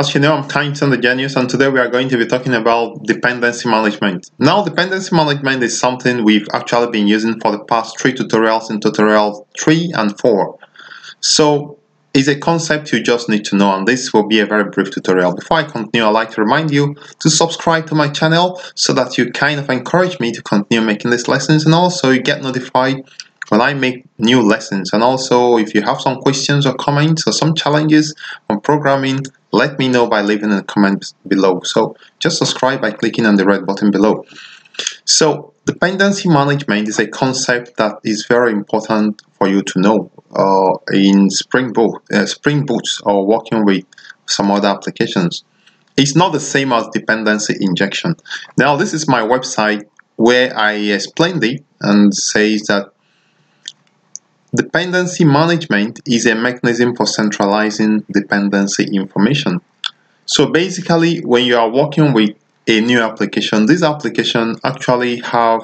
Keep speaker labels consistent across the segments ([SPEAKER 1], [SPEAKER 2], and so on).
[SPEAKER 1] As you know, I'm Kindson the Genius, and today we are going to be talking about dependency management. Now, dependency management is something we've actually been using for the past three tutorials in tutorial 3 and 4. So, it's a concept you just need to know, and this will be a very brief tutorial. Before I continue, I'd like to remind you to subscribe to my channel so that you kind of encourage me to continue making these lessons, and also you get notified when I make new lessons. And also, if you have some questions or comments or some challenges on programming, let me know by leaving a comment below. So just subscribe by clicking on the red button below. So dependency management is a concept that is very important for you to know uh, in Spring Boot, uh, Spring Boot or working with some other applications. It's not the same as dependency injection. Now this is my website where I explained it and says that Dependency management is a mechanism for centralizing dependency information. So basically, when you are working with a new application, this application actually have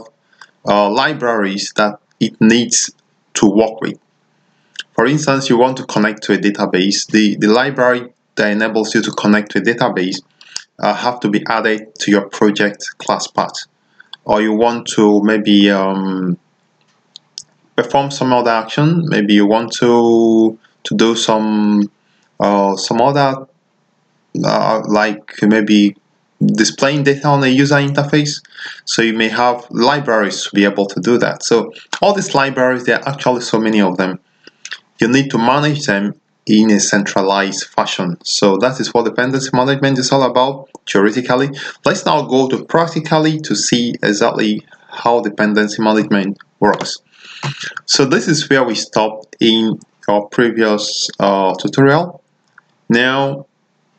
[SPEAKER 1] uh, libraries that it needs to work with. For instance, you want to connect to a database. The, the library that enables you to connect to a database uh, have to be added to your project class path. Or you want to maybe um, perform some other action. Maybe you want to to do some uh, some other uh, like maybe displaying data on a user interface. So you may have libraries to be able to do that. So all these libraries there are actually so many of them. You need to manage them in a centralized fashion. So that is what dependency management is all about theoretically. Let's now go to practically to see exactly how dependency management works so this is where we stopped in our previous uh, tutorial. Now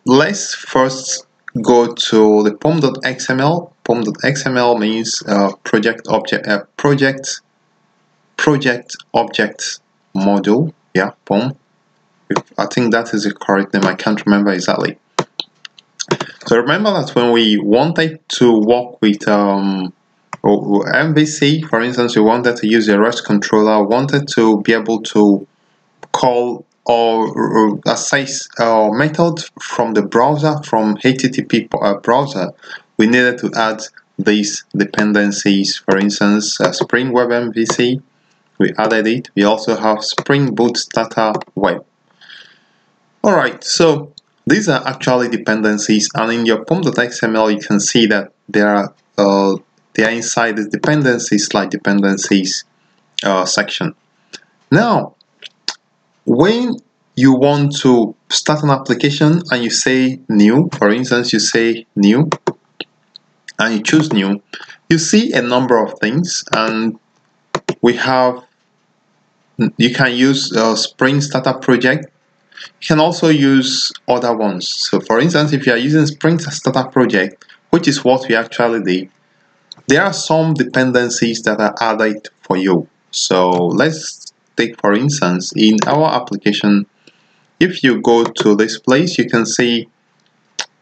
[SPEAKER 1] let's first go to the pom.xml. pom.xml means uh, project object uh, project project object module. Yeah, pom. I think that is the correct name. I can't remember exactly. So remember that when we wanted to work with um, MVC, for instance, you wanted to use a REST controller, wanted to be able to call or access a method from the browser, from HTTP uh, browser, we needed to add these dependencies. For instance, uh, Spring Web MVC, we added it. We also have Spring Boot Starter Web. Alright, so these are actually dependencies and in your pom.xml you can see that there are uh, they are inside the dependencies like dependencies uh, section. Now, when you want to start an application and you say new, for instance, you say new and you choose new, you see a number of things and we have you can use a Spring Startup project. You can also use other ones. So for instance, if you are using Spring Startup project, which is what we actually did, there are some dependencies that are added for you. So let's take for instance in our application if you go to this place you can see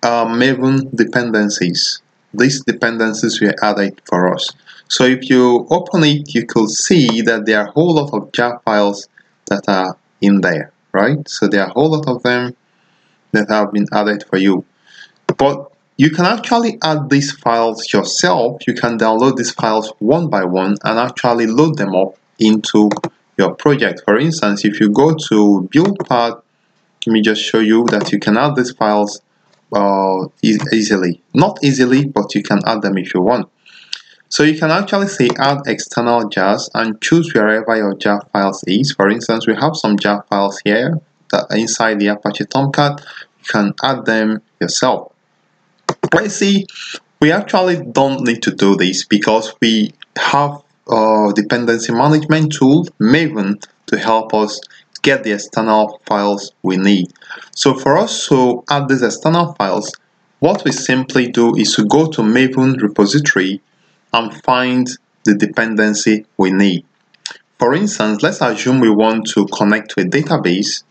[SPEAKER 1] uh, Maven dependencies. These dependencies were added for us. So if you open it you could see that there are a whole lot of jar files that are in there right so there are a whole lot of them that have been added for you but you can actually add these files yourself. You can download these files one by one and actually load them up into your project. For instance, if you go to build path, let me just show you that you can add these files uh, e easily. Not easily, but you can add them if you want. So you can actually say add external jars and choose wherever your jar files is. For instance, we have some jar files here that inside the Apache Tomcat. You can add them yourself. But see, we actually don't need to do this because we have a dependency management tool, Maven, to help us get the external files we need. So for us to add these external files, what we simply do is to go to Maven repository and find the dependency we need. For instance, let's assume we want to connect to a database.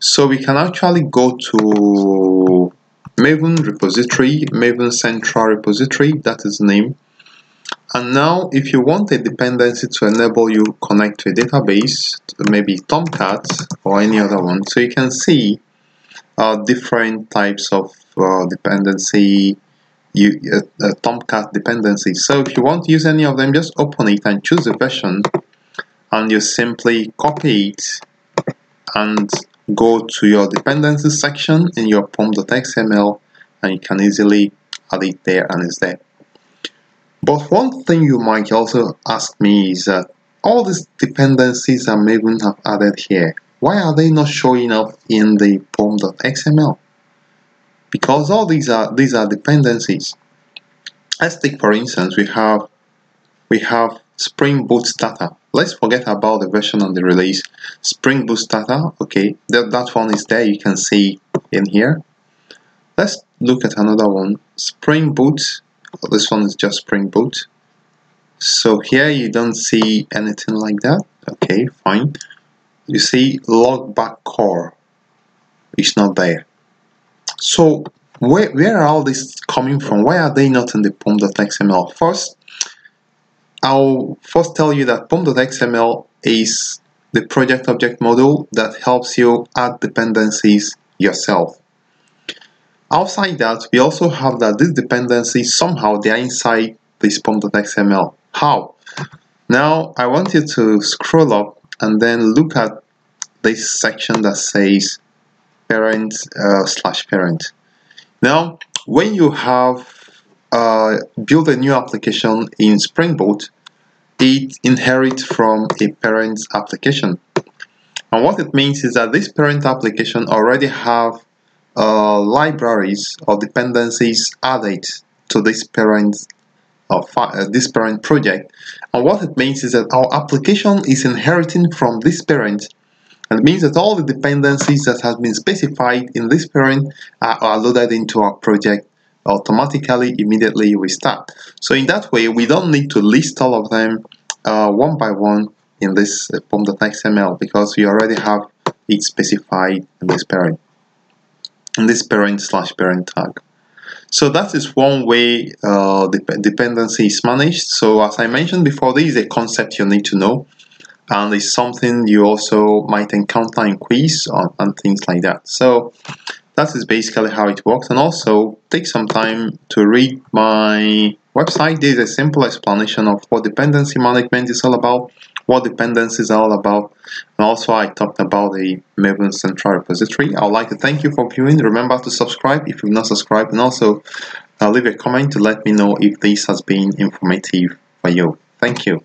[SPEAKER 1] So we can actually go to Maven repository, Maven Central repository, that is the name. And now if you want a dependency to enable you connect to a database, maybe Tomcat or any other one, so you can see uh, different types of uh, dependency you uh, uh, Tomcat dependency. So if you want to use any of them, just open it and choose the version and you simply copy it and go to your dependencies section in your pom.xml and you can easily add it there and it's there. But one thing you might also ask me is that all these dependencies that Maven have added here, why are they not showing up in the pom.xml? Because all these are these are dependencies. Let's take for instance we have we have Spring Boot Starter. Let's forget about the version on the release. Spring Boot Starter, okay, that, that one is there, you can see in here. Let's look at another one. Spring Boot, this one is just Spring Boot. So here you don't see anything like that, okay, fine. You see logback core, it's not there. So where, where are all these coming from? Why are they not in the pom.xml? First, I'll first tell you that pom.xml is the project object model that helps you add dependencies yourself. Outside that, we also have that these dependencies somehow they are inside this pom.xml. How? Now I want you to scroll up and then look at this section that says parent uh, slash parent. Now when you have uh, build a new application in Spring Boot, it inherits from a parent application. And what it means is that this parent application already have uh, libraries or dependencies added to this parent uh, uh, this parent project. And what it means is that our application is inheriting from this parent and it means that all the dependencies that have been specified in this parent are, are loaded into our project automatically immediately we start. So in that way, we don't need to list all of them uh, one by one in this uh, pom.xml because we already have it specified in this parent, in this parent slash parent tag. So that is one way uh, dependency is managed. So as I mentioned before, this is a concept you need to know and it's something you also might encounter in quiz and things like that. So that is basically how it works and also take some time to read my website This is a simple explanation of what dependency management is all about what dependencies are all about and also I talked about the Maven Central Repository. I would like to thank you for viewing. Remember to subscribe if you've not subscribed and also uh, leave a comment to let me know if this has been informative for you. Thank you.